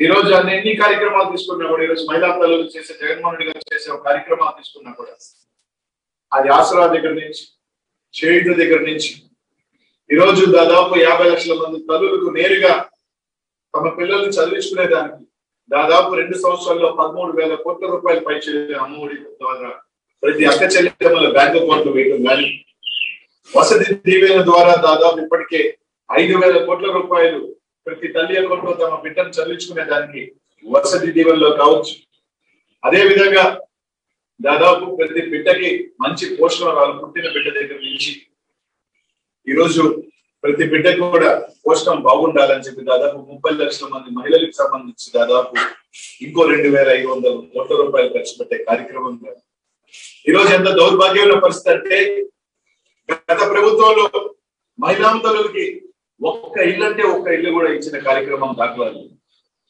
ఈ రోజు అన్ని ఎన్ని కార్యక్రమాలు తీసుకున్నా కూడా ఈ రోజు మహిళా తల్లులు చేసే జగన్మోహన్ రెడ్డి గారు చేసే ఒక కార్యక్రమాలు తీసుకున్నా కూడా అది ఆసరా దగ్గర నుంచి చేయుడు దగ్గర నుంచి ఈ రోజు దాదాపు యాభై లక్షల మంది తల్లులకు నేరుగా తమ పిల్లల్ని చదివించుకునేదానికి దాదాపు రెండు సంవత్సరాల్లో పదమూడు వేల కోట్ల రూపాయలు పై అమ్మఒడి ద్వారా ప్రతి అక్క చెల్లెమ్మల బ్యాంక్ అకౌంట్లు వేయడం కానీ వసతి దీవెన ద్వారా దాదాపు ఇప్పటికే ఐదు వేల కోట్ల రూపాయలు ప్రతి తల్లి అకౌంట్ తమ బిడ్డను చదివించుకునే దానికి వసతి దీవెనలో కావచ్చు. అదే విధంగా దాదాపు ప్రతి బిడ్డకి మంచి పోషణ వాళ్ళు పుట్టిన బిడ్డ దగ్గర నుంచి ఈరోజు ప్రతి బిడ్డకు కూడా పోషణం బాగుండాలని చెప్పి దాదాపు ముప్పై లక్షల మంది మహిళలకు సంబంధించి దాదాపు ఇంకో రెండు వేల ఐదు వందల కోట్ల రూపాయలు ఖర్చు పెట్టే కార్యక్రమం ఈరోజు ఎంత దౌర్భాగ్యమైన పరిస్థితి అంటే గత ప్రభుత్వంలో మహిళాంతరులకి ఒక్క ఇల్లు అంటే ఒక్క ఇల్లు కూడా ఇచ్చిన కార్యక్రమం దాఖలాలు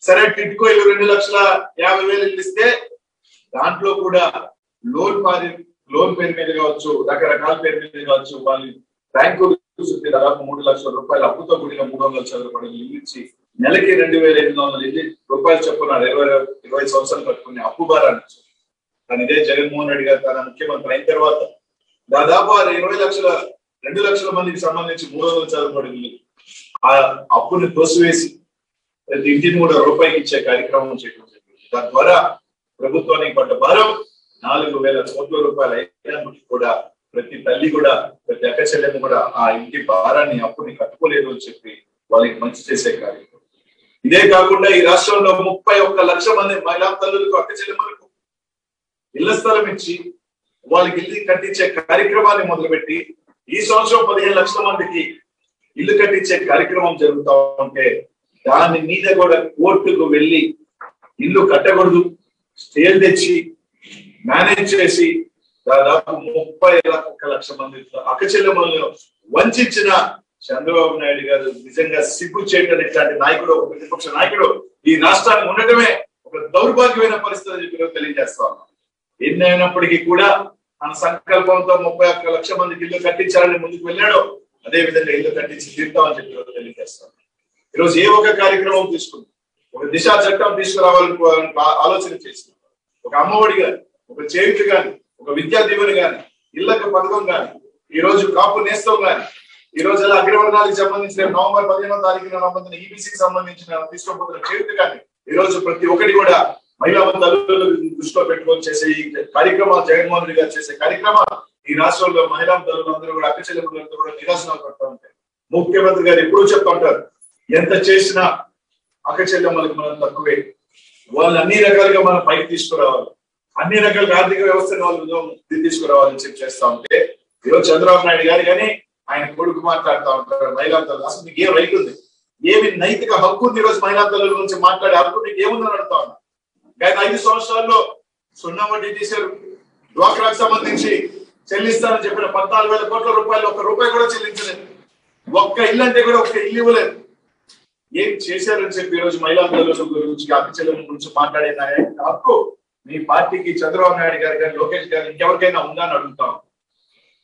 సరే టిట్కో ఇల్లు రెండు లక్షల యాభై వేలు ఇస్తే దాంట్లో కూడా లోన్ మాది లోన్ పేరు మీద కావచ్చు రకరకాల పేరు మీద కావచ్చు వాళ్ళు బ్యాంకు దాదాపు మూడు లక్షల రూపాయలు అప్పుతో కూడిన మూడు వందల చదువుపడి ఇల్లు ఇచ్చి నెలకి రెండు వేల ఎనిమిది వందల ఇల్లు రూపాయలు చొప్పున ఇరవై ఇరవై సంవత్సరాలు పట్టుకుని అప్పు భారాన్ని ఇచ్చారు. ఇదే జగన్మోహన్ రెడ్డి గారు తన ముఖ్యమంత్రి అయిన తర్వాత దాదాపు ఆ ఇరవై లక్షల రెండు లక్షల మందికి సంబంధించి మూడు వందల చదువుపడి ఇల్లు ఆ అప్పుని తోసివేసి ప్రతి ఇంటిని కూడా రూపాయికి ఇచ్చే కార్యక్రమం చేయడం జరిగింది. దాని ద్వారా ప్రభుత్వానికి పడ్డ భారం నాలుగు వేల కోట్ల రూపాయలు అయినప్పటికీ కూడా ప్రతి తల్లి కూడా ప్రతి అక్క చెల్లెమ్మ కూడా ఆ ఇంటి భారాన్ని అప్పుని కట్టుకోలేదు అని చెప్పి వాళ్ళకి మంచి చేసే కార్యక్రమం. ఇదే కాకుండా ఈ రాష్ట్రంలో ముప్పై ఒక్క లక్ష మంది మహిళా తల్లులకు అక్క చెల్లెమ్మలకు ఇళ్ళ స్థలం ఇచ్చి వాళ్ళకి ఇల్లు కట్టించే కార్యక్రమాన్ని మొదలుపెట్టి ఈ సంవత్సరం పదిహేను లక్షల మందికి ఇల్లు కట్టించే కార్యక్రమం జరుగుతూ ఉంటే దాని మీద కూడా కోర్టుకు వెళ్ళి ఇల్లు కట్టకూడదు స్టేల్ తెచ్చి మేనేజ్ చేసి దాదాపు ముప్పై ఒక్క లక్ష మంది అక్కచెల్లెమ్మలను వంచిన చంద్రబాబు నాయుడు గారు నిజంగా సిగ్గు చేయటం ఇట్లాంటి నాయకుడు ఒక ప్రతిపక్ష నాయకుడు ఈ రాష్ట్రానికి ఉండటమే ఒక దౌర్భాగ్యమైన పరిస్థితి అని చెప్పి తెలియజేస్తా ఉన్నాం. ఎన్ని అయినప్పటికీ కూడా తన సంకల్పంతో ముప్పై ఒక్క లక్ష మందికి ఇల్లు కట్టించాలని ముందుకు వెళ్ళాడు. అదే విధంగా ఇల్లు కట్టించి తీరుతామని చెప్పి తెలియజేస్తాం. ఈరోజు ఏ ఒక కార్యక్రమం తీసుకుంది ఒక దిశా చట్టం తీసుకురావాలని ఆలోచన చేసినాం ఒక అమ్మఒడి గాని ఒక చేయుట్లు గాని ఒక విద్యా దీవెన గాని ఇళ్ళకు పథకం గాని ఈ రోజు కాపు నేస్తం గాని ఈ రోజు అలా అగ్రవర్ణాలకు సంబంధించిన నవంబర్ పదిహేనో తారీఖున నవంబర్ ఈబీసీకి సంబంధించిన తీసుకోబోతున్న చేయుట్లు గాని ఈ రోజు ప్రతి ఒక్కటి కూడా మహిళా తల్లులు దృష్టిలో పెట్టుకొని చేసే ఈ కార్యక్రమాలు జగన్మోహన్ రెడ్డి గారు చేసే కార్యక్రమాలు ఈ రాష్ట్రంలో మహిళా తల్లులు అందరూ కూడా అక్క చెల్లెములందరూ కూడా నిరాశనాలు పడుతూ ఉంటారు ముఖ్యమంత్రి గారు ఎప్పుడూ చెప్తుంటారు ఎంత చేసినా అక్క చెల్లెమ్మలకు మనం తక్కువే. వాళ్ళు అన్ని రకాలుగా మనం పైకి తీసుకురావాలి. అన్ని రకాల ఆర్థిక వ్యవస్థను వాళ్ళు తీసుకురావాలని చెప్పి చేస్తా ఉంటే ఈరోజు చంద్రబాబు నాయుడు గారు కానీ ఆయన కొడుకు మాట్లాడుతూ ఉంటారు మహిళా తల్లు అసలు మీకు ఏం రైట్ ఉంది? ఏమి నైతిక హక్కు ఉంది ఈరోజు మహిళా తల్లుల గురించి మాట్లాడే హక్కు మీకు ఏముందని అడుగుతా ఉన్నా? గత ఐదు సంవత్సరాల్లో సున్నా వడ్డీ తీశారు. డ్వాక్రాకు సంబంధించి చెల్లిస్తానని చెప్పిన పద్నాలుగు వేల కోట్ల రూపాయలు ఒక్క రూపాయి కూడా చెల్లించలేదు. ఒక్క ఇల్లు అంటే కూడా ఒక్క ఇల్లు ఇవ్వలేదు. ఏం చేశారని చెప్పి ఈ రోజు మహిళా తల్లుల గురించి అభిచలం గురించి మాట్లాడే నా హక్కు మీ పార్టీకి చంద్రబాబు నాయుడు గారు కానీ లోకేష్ గారు ఇంకెవరికైనా ఉందా అని అడుగుతాం.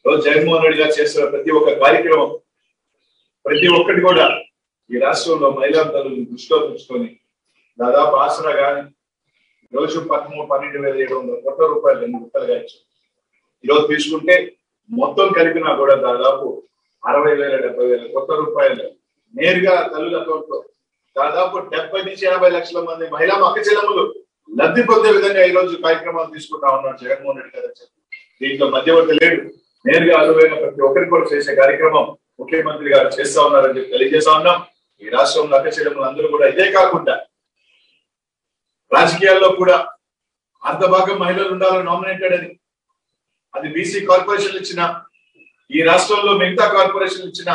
రోజు జగన్మోహన్ రెడ్డి గారు చేస్తున్న ప్రతి ఒక్క కార్యక్రమం ప్రతి ఒక్కటి కూడా ఈ రాష్ట్రంలో మహిళా తల్లులు దృష్టిలో ఉంచుకొని దాదాపు ఆసరా కానీ రోజు పదమూడు పన్నెండు వేల ఏడు వందల కోట్ల రూపాయలు రెండు గుట్టలుగా ఇచ్చారు. ఈరోజు తీసుకుంటే మొత్తం కలిపినా కూడా దాదాపు అరవై వేల డెబ్బై వేల కొత్త రూపాయలు. నేరుగా తల్లుల అకౌంట్లో దాదాపు డెబ్బై నుంచి ఎనభై లక్షల మంది మహిళా అక్క లబ్ధి పొందే విధంగా ఈ రోజు కార్యక్రమాలు తీసుకుంటా ఉన్నాడు జగన్మోహన్ రెడ్డి గారు. చెప్పి. దీంట్లో మధ్యవర్తి లేడు. నేరుగా అరువైన ప్రతి ఒక్కరికి కూడా చేసే కార్యక్రమం ముఖ్యమంత్రి గారు చేస్తా ఉన్నారని చెప్పి తెలియజేస్తా ఉన్నాం. ఈ రాష్ట్రంలో అక్క చెల్లెములు అందరూ కూడా ఇదే కాకుండా రాజకీయాల్లో కూడా అంత భాగం మహిళలు ఉండాలని నామినేటెడ్ అని అది బీసీ కార్పొరేషన్ ఇచ్చిన ఈ రాష్ట్రంలో మిగతా కార్పొరేషన్ ఇచ్చిన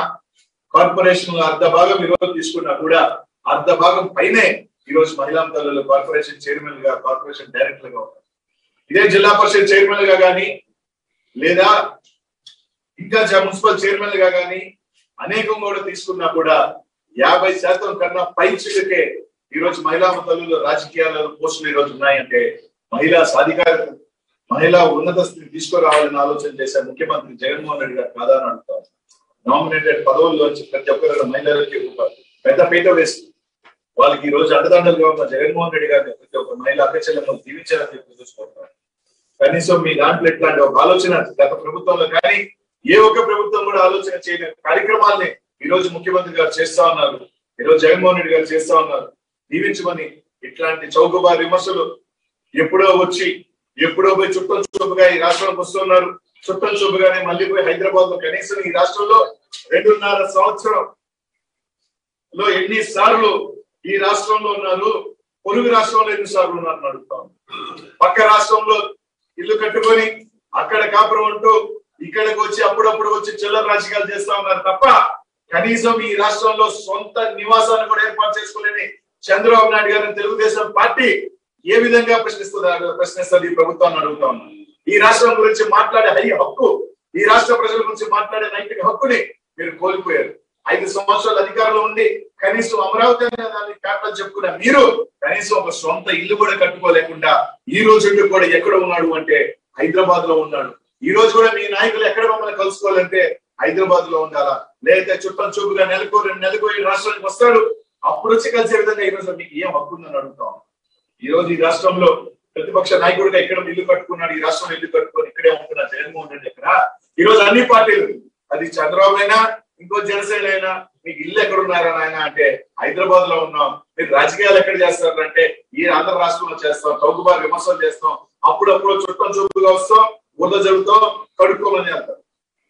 కార్పొరేషన్ అర్ధ భాగం ఈరోజు తీసుకున్నా కూడా అర్ధ భాగం పైనే ఈ రోజు మహిళా తల్లులు కార్పొరేషన్ చైర్మన్గా కార్పొరేషన్ డైరెక్టర్గా ఉన్నారు. ఇదే జిల్లా పరిషత్ చైర్మన్గా కానీ లేదా ఇంకా మున్సిపల్ చైర్మన్గా కానీ అనేకం కూడా తీసుకున్నా కూడా యాభై శాతం కన్నా పై చిలుకే ఈ రోజు మహిళా తల్లులు రాజకీయాలలో పోస్టులు ఈ రోజు ఉన్నాయంటే మహిళా సాధికారత మహిళా ఉన్నత స్థితి తీసుకురావాలని ఆలోచన చేసే ముఖ్యమంత్రి జగన్మోహన్ రెడ్డి గారు ప్రధాన అడుగుతారు నామినేటెడ్ పదవుల్లో ప్రతి ఒక్కరు మహిళలకి పెద్ద పీట వేసి వాళ్ళకి ఈ రోజు అండదండలుగా ఉన్న జగన్మోహన్ రెడ్డి గారిని ప్రతి ఒక్క మహిళ అక్కచెల్లెమ్మలు దీవించాలని చెప్పి చూసుకుంటారు కనీసం మీ దాంట్లో ఇట్లాంటి ఒక ఆలోచన గత ప్రభుత్వంలో కానీ ఏ ఒక్క ప్రభుత్వం కూడా ఆలోచన చేయని కార్యక్రమాల్ని ఈ రోజు ముఖ్యమంత్రి గారు చేస్తా ఉన్నారు. ఈ రోజు జగన్మోహన్ రెడ్డి గారు చేస్తా ఉన్నారు. దీవించమని ఇట్లాంటి చౌకబారు విమర్శలు ఎప్పుడో వచ్చి ఎప్పుడో పోయి చుట్టం చూపుగా ఈ రాష్ట్రంలోకి వస్తున్నారు. చుట్టం చూపుగానే మళ్ళీ పోయి హైదరాబాద్లో కనీసం ఈ రాష్ట్రంలో రెండున్నర సంవత్సరం లో ఎన్ని సార్లు ఈ రాష్ట్రంలో ఉన్నారు పొరుగు రాష్ట్రంలో ఎన్ని సార్లు ఉన్నారని అడుగుతాం పక్క రాష్ట్రంలో ఇల్లు కట్టుకొని అక్కడ కాపురం ఉంటూ ఇక్కడికి వచ్చి అప్పుడప్పుడు వచ్చి చిల్లర రాజకీయాలు చేస్తా ఉన్నారు తప్ప కనీసం ఈ రాష్ట్రంలో సొంత నివాసాన్ని కూడా ఏర్పాటు చేసుకోలేని చంద్రబాబు నాయుడు గారిని తెలుగుదేశం పార్టీ ఏ విధంగా ప్రశ్నిస్తుంది ప్రశ్నిస్తుంది? ఈ ప్రభుత్వాన్ని అడుగుతా ఉన్నాను ఈ రాష్ట్రం గురించి మాట్లాడే హై హక్కు ఈ రాష్ట్ర ప్రజల గురించి మాట్లాడే నైతిక హక్కుని మీరు కోల్పోయారు. ఐదు సంవత్సరాలు అధికారంలో ఉండి కనీసం అమరావతి అనే దాన్ని క్యాపిటల్ చెప్పుకున్న మీరు కనీసం ఒక సొంత ఇల్లు కూడా కట్టుకోలేకుండా ఈ రోజు కూడా ఎక్కడ ఉన్నాడు అంటే హైదరాబాద్లో ఉన్నాడు. ఈ రోజు కూడా మీ నాయకులు ఎక్కడ మమ్మల్ని కలుసుకోవాలంటే హైదరాబాద్లో ఉండాలా? లేదా చుట్టం చూపుగా నెలకు రెండు నెలకు ఈ రాష్ట్రానికి వస్తాడు? అప్పుడు వచ్చి కలిసే విధంగా ఈ రోజు మీకు ఏం హక్కు ఉందని అడుగుతాం ఈ రోజు ఈ రాష్ట్రంలో ప్రతిపక్ష నాయకుడిగా ఇక్కడ ఇల్లు కట్టుకున్నాడు? ఈ రాష్ట్రంలో ఇల్లు కట్టుకొని ఇక్కడే ఉంటున్న జగన్మోహన్ రెడ్డి ఇక్కడ ఈ రోజు అన్ని పార్టీలు అది చంద్రబాబు అయినా ఇంకో జనసేన అయినా మీకు ఇల్లు ఎక్కడ ఉన్నారా నాయన అంటే హైదరాబాద్లో ఉన్నాం. మీరు రాజకీయాలు ఎక్కడ చేస్తారు అంటే ఈ ఆంధ్ర రాష్ట్రంలో చేస్తాం చౌకబారు విమర్శలు చేస్తాం. అప్పుడప్పుడు చుట్టం చూపుగా వస్తాం ఊళ్ళో జరుగుతాం కడుక్కోమని అంటారు.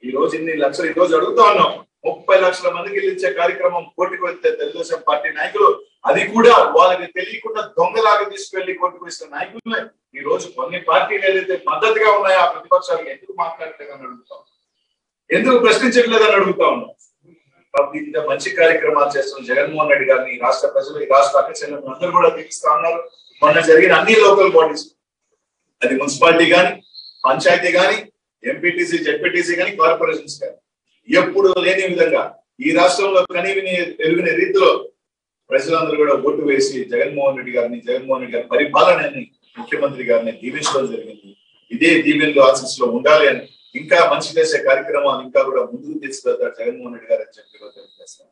ఈ రోజు ఇన్ని లక్షలు ఈ రోజు అడుగుతా ఉన్నాం. ముప్పై లక్షల మందికి ఇల్లు ఇచ్చే కార్యక్రమం పోటీకి వెళ్తే తెలుగుదేశం పార్టీ నాయకులు అది కూడా వాళ్ళకి తెలియకుండా దొంగలాగా తీసుకెళ్ళి కోర్టుకు నాయకులే ఈ రోజు కొన్ని పార్టీలు ఏదైతే మద్దతుగా ఉన్నాయో ఆ ప్రతిపక్షాలకు ఎందుకు మాట్లాడలేదని అడుగుతాం ఎందుకు ప్రశ్నించట్లేదని అడుగుతా ఉన్నాం. ఇంత మంచి కార్యక్రమాలు చేస్తున్న జగన్మోహన్ రెడ్డి గారిని ఈ రాష్ట్ర ప్రజలు ఈ రాష్ట్ర అక్కచెల్లెలు అందరూ కూడా పిలుస్తా ఉన్నారు. మొన్న జరిగిన అన్ని లోకల్ బాడీస్ అది మున్సిపాలిటీ కానీ పంచాయతీ కానీ ఎంపీటీసీ జెడ్పీటీసీ కానీ కార్పొరేషన్స్ కానీ ఎప్పుడు లేని విధంగా ఈ రాష్ట్రంలో కనీవిని ఎరుగిన రీతిలో ప్రజలందరూ కూడా ఓటు వేసి జగన్మోహన్ రెడ్డి గారిని జగన్మోహన్ రెడ్డి గారి పరిపాలనని ముఖ్యమంత్రి గారిని దీవించడం జరిగింది. ఇదే దీవెన్ ఆశీస్లో ఉండాలి అని ఇంకా మంచి చేసే కార్యక్రమాలు ఇంకా కూడా ముందుకు తీసుకెళ్తారు జగన్మోహన్ రెడ్డి గారు అని చెప్పి తెలియజేస్తాను.